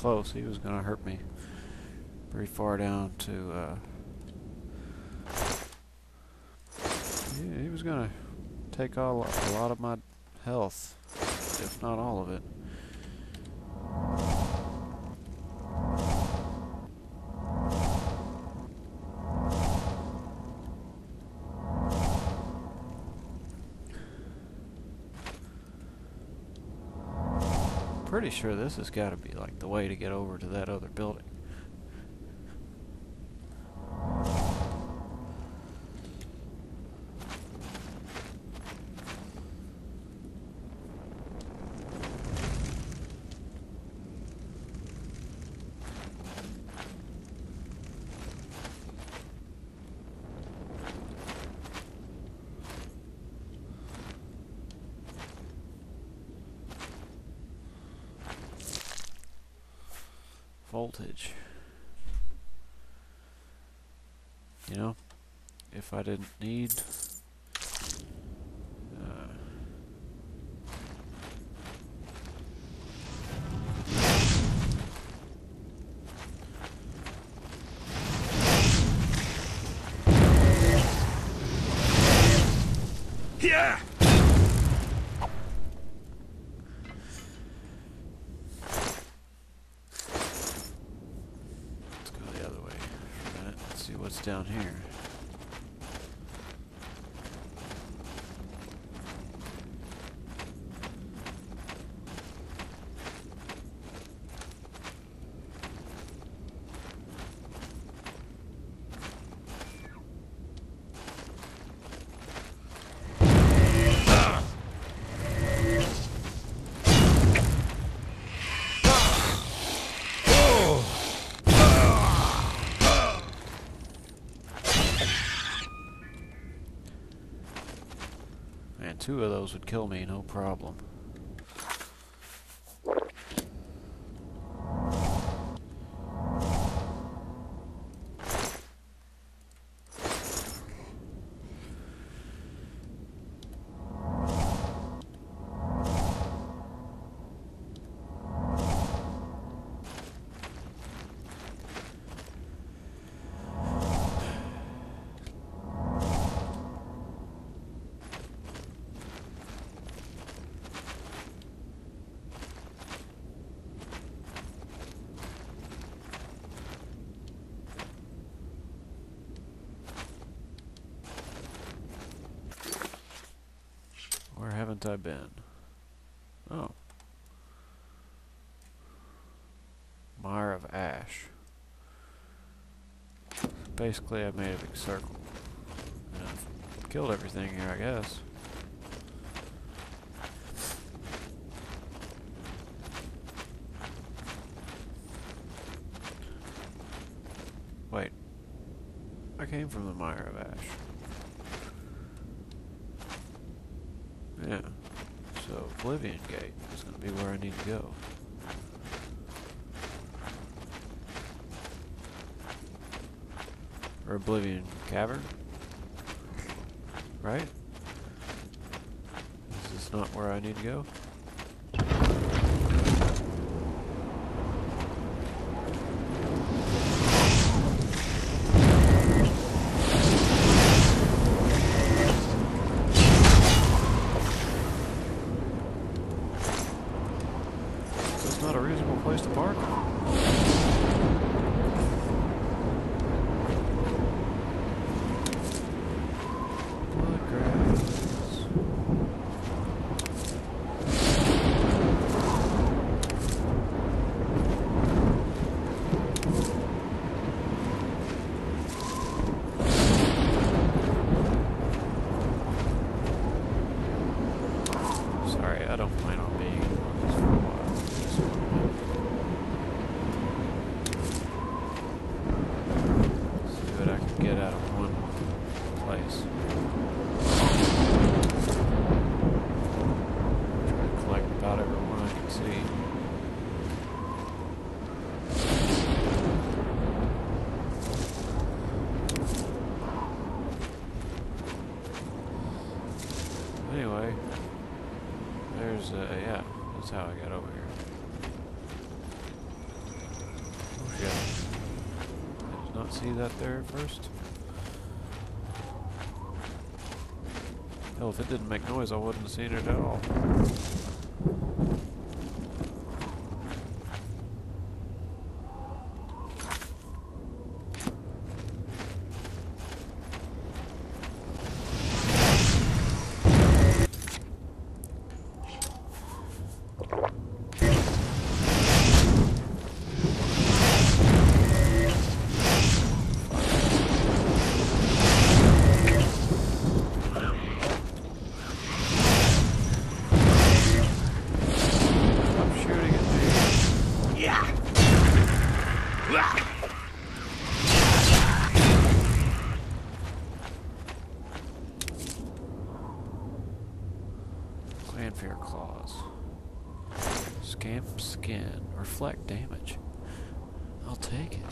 close. He was going to hurt me pretty far down to, uh... He, he was going to take all, a lot of my health, if not all of it. Pretty sure this has got to be like the way to get over to that other building. Voltage. You know, if I didn't need what's down here. Two of those would kill me, no problem. Haven't I been? Oh. Mire of Ash. Basically, I made a big circle. And I've killed everything here, I guess. Wait. I came from the Mire of Ash. Yeah. So Oblivion Gate is going to be where I need to go. Or Oblivion Cavern? Right? This is this not where I need to go? anyway, there's, uh, yeah, that's how I got over here. Oh yeah. I did not see that there at first. Hell, if it didn't make noise, I wouldn't have seen it at all. and reflect damage. I'll take it.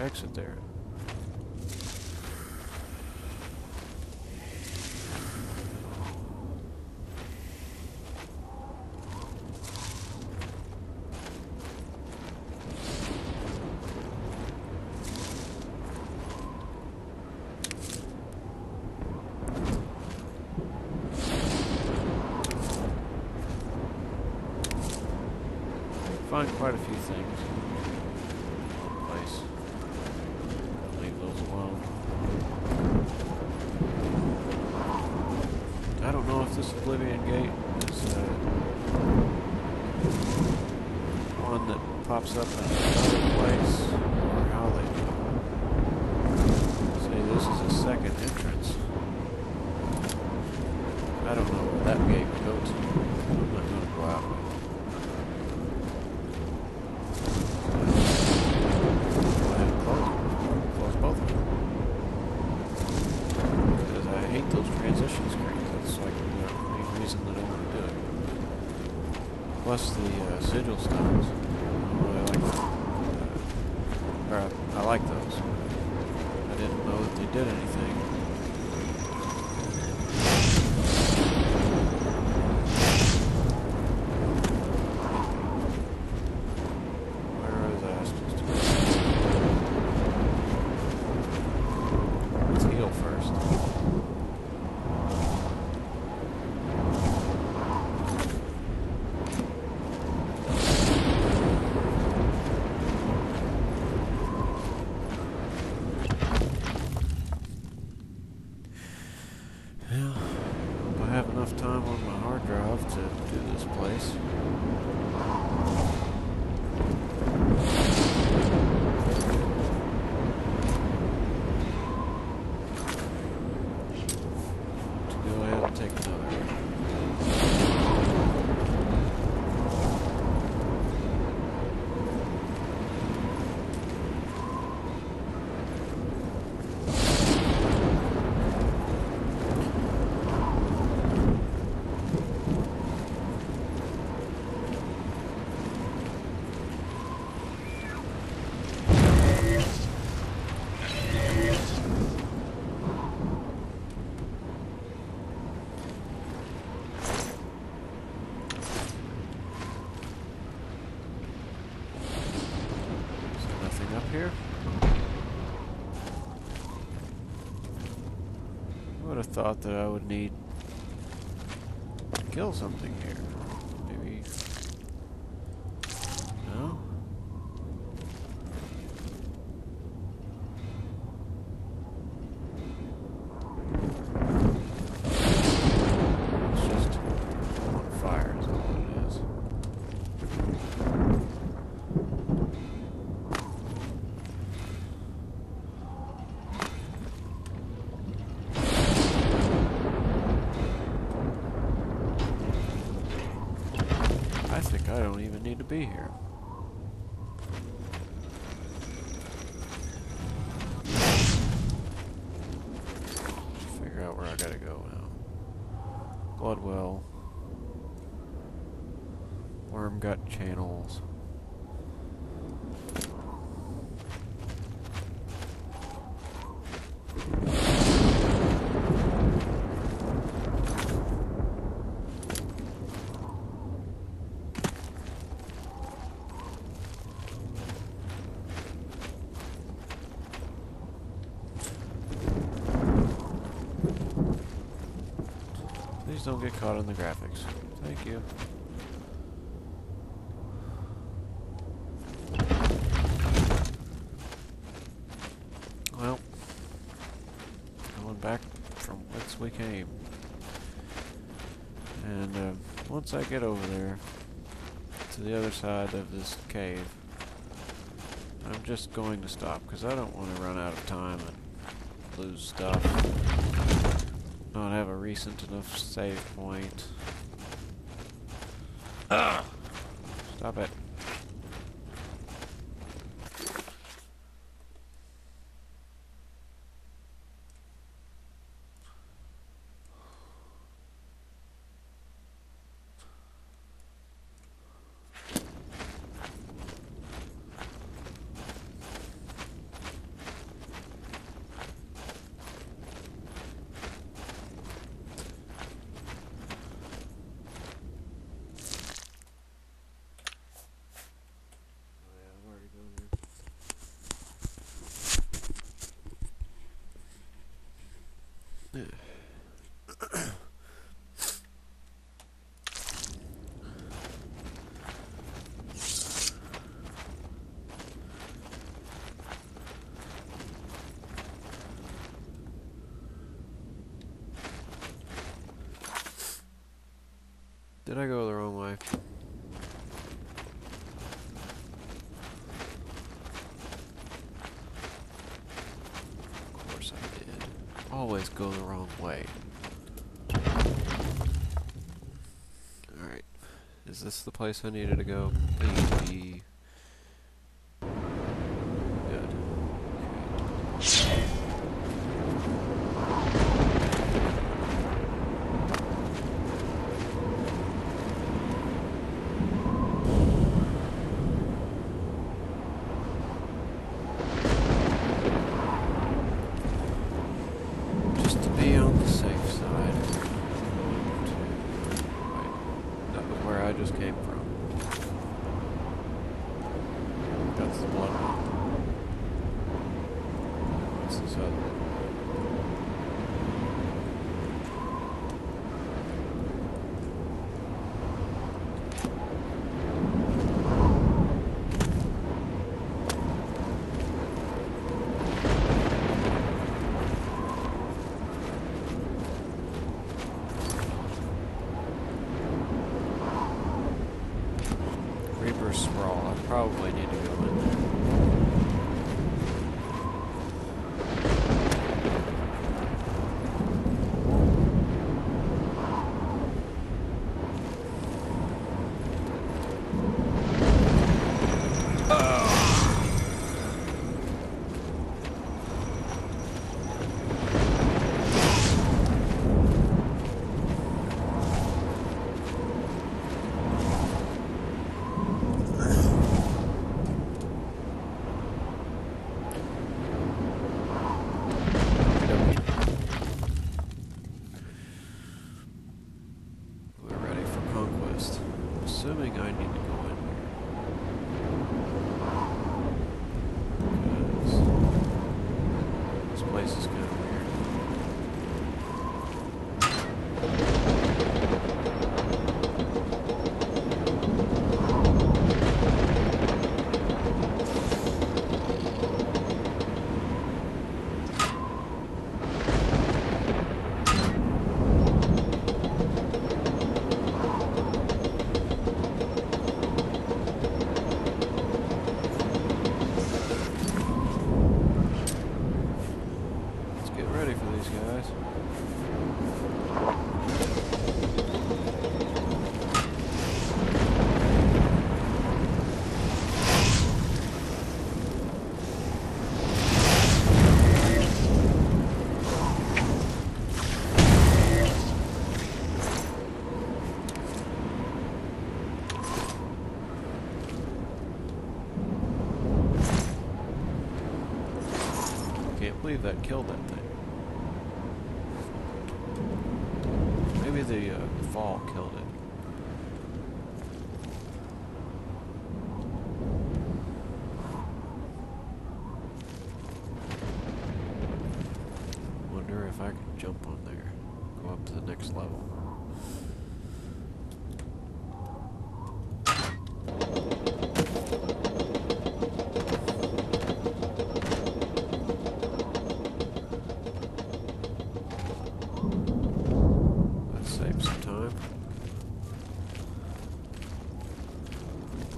exit there. this Oblivion Gate is uh, one that pops up in another place. Plus the uh, sigil stones. I really like those. Uh, I, I like those. I didn't know that they did anything. here? I would have thought that I would need to kill something here. Need to be here. Don't get caught in the graphics. Thank you. Well, going back from whence we came. And uh, once I get over there to the other side of this cave, I'm just going to stop because I don't want to run out of time and lose stuff. Not have a recent enough save point. Ah! Stop it. Oh yeah, I've already gone there. Did I go the wrong way? Of course I did. Always go the wrong way. Alright. Is this the place I needed to go? Killed that thing. Maybe the uh, fall killed it.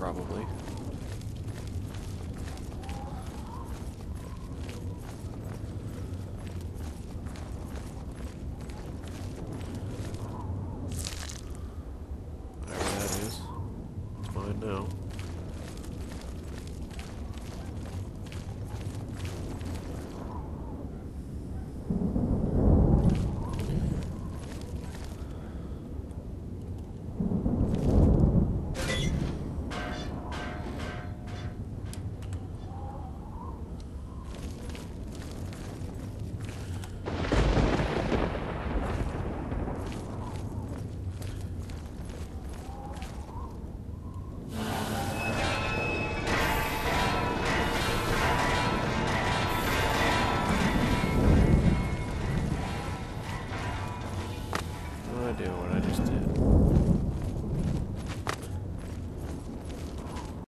probably.